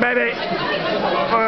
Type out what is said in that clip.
baby.